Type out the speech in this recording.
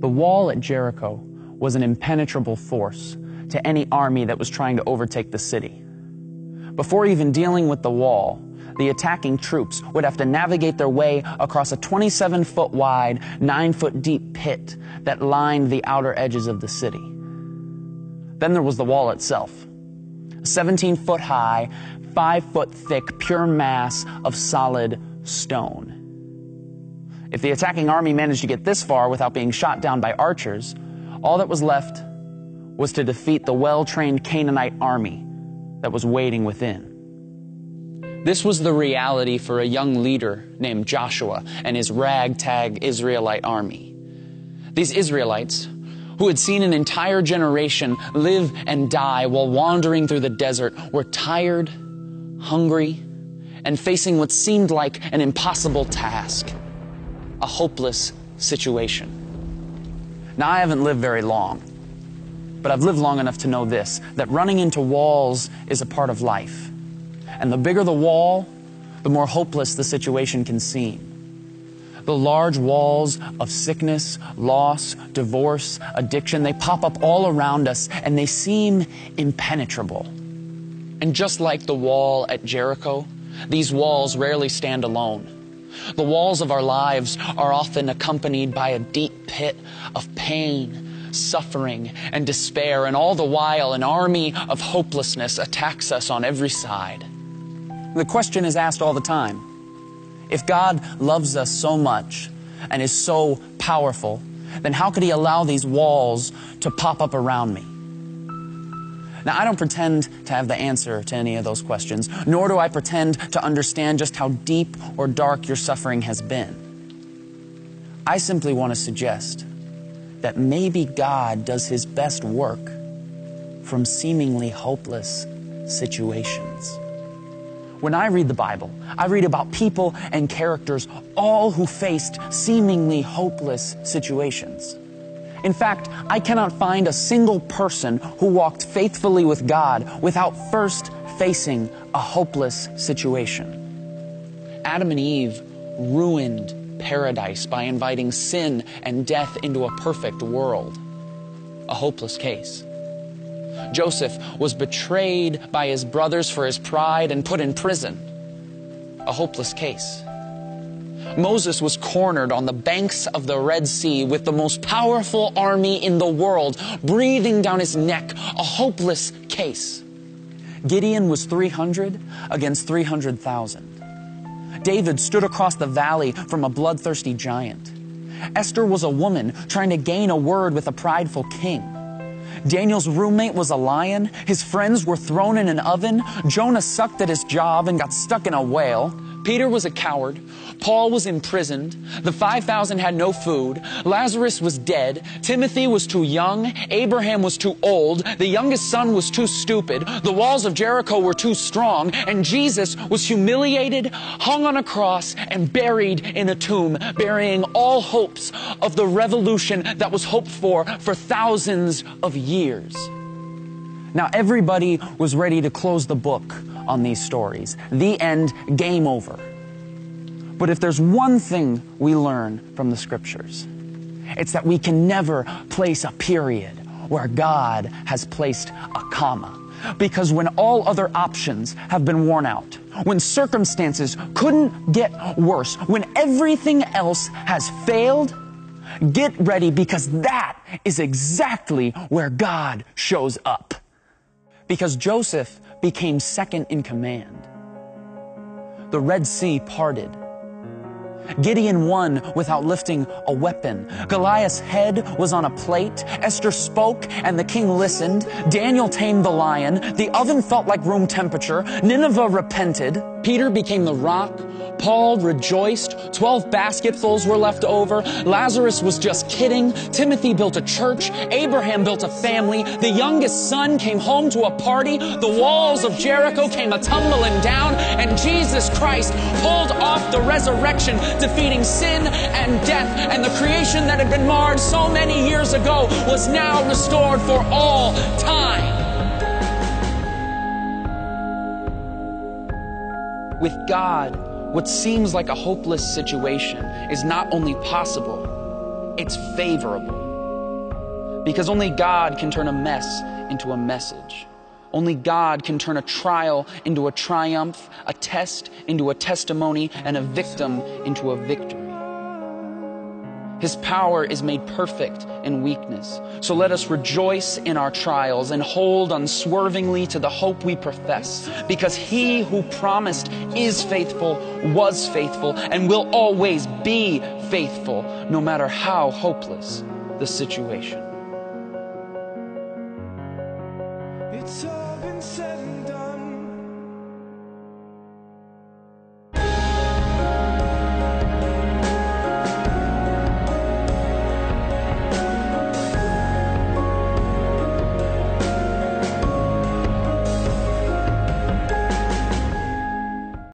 The wall at Jericho was an impenetrable force to any army that was trying to overtake the city. Before even dealing with the wall, the attacking troops would have to navigate their way across a 27 foot wide, 9 foot deep pit that lined the outer edges of the city. Then there was the wall itself. 17 foot high, 5 foot thick, pure mass of solid stone. If the attacking army managed to get this far without being shot down by archers, all that was left was to defeat the well trained Canaanite army that was waiting within. This was the reality for a young leader named Joshua and his ragtag Israelite army. These Israelites, who had seen an entire generation live and die while wandering through the desert, were tired, hungry, and facing what seemed like an impossible task a hopeless situation. Now, I haven't lived very long, but I've lived long enough to know this that running into walls is a part of life. And the bigger the wall, the more hopeless the situation can seem. The large walls of sickness, loss, divorce, addiction, they pop up all around us and they seem impenetrable. And just like the wall at Jericho, these walls rarely stand alone. The walls of our lives are often accompanied by a deep pit of pain, suffering, and despair, and all the while an army of hopelessness attacks us on every side. The question is asked all the time. If God loves us so much and is so powerful, then how could He allow these walls to pop up around me? Now, I don't pretend to have the answer to any of those questions, nor do I pretend to understand just how deep or dark your suffering has been. I simply want to suggest that maybe God does His best work from seemingly hopeless situations. When I read the Bible, I read about people and characters, all who faced seemingly hopeless situations. In fact, I cannot find a single person who walked faithfully with God without first facing a hopeless situation. Adam and Eve ruined paradise by inviting sin and death into a perfect world. A hopeless case. Joseph was betrayed by his brothers for his pride and put in prison. A hopeless case. Moses was cornered on the banks of the Red Sea with the most powerful army in the world breathing down his neck. A hopeless case. Gideon was 300 against 300,000. David stood across the valley from a bloodthirsty giant. Esther was a woman trying to gain a word with a prideful king. Daniel's roommate was a lion. His friends were thrown in an oven. Jonah sucked at his job and got stuck in a whale. Peter was a coward. Paul was imprisoned. The 5,000 had no food. Lazarus was dead. Timothy was too young. Abraham was too old. The youngest son was too stupid. The walls of Jericho were too strong. And Jesus was humiliated, hung on a cross, and buried in a tomb, burying all hopes of the revolution that was hoped for for thousands of years. Now, everybody was ready to close the book on these stories. The end, game over. But if there's one thing we learn from the scriptures, it's that we can never place a period where God has placed a comma. Because when all other options have been worn out, when circumstances couldn't get worse, when everything else has failed, get ready because that is exactly where God shows up. Because Joseph became second in command. The Red Sea parted. Gideon won without lifting a weapon. Goliath's head was on a plate. Esther spoke and the king listened. Daniel tamed the lion. The oven felt like room temperature. Nineveh repented. Peter became the rock. Paul rejoiced. Twelve basketfuls were left over. Lazarus was just kidding. Timothy built a church. Abraham built a family. The youngest son came home to a party. The walls of Jericho came a tumbling down. And Jesus Christ pulled off the resurrection, defeating sin and death. And the creation that had been marred so many years ago was now restored for all time. With God, what seems like a hopeless situation is not only possible, it's favorable. Because only God can turn a mess into a message. Only God can turn a trial into a triumph, a test into a testimony, and a victim into a victory. His power is made perfect in weakness. So let us rejoice in our trials and hold unswervingly to the hope we profess, because he who promised is faithful, was faithful, and will always be faithful, no matter how hopeless the situation. It's all been said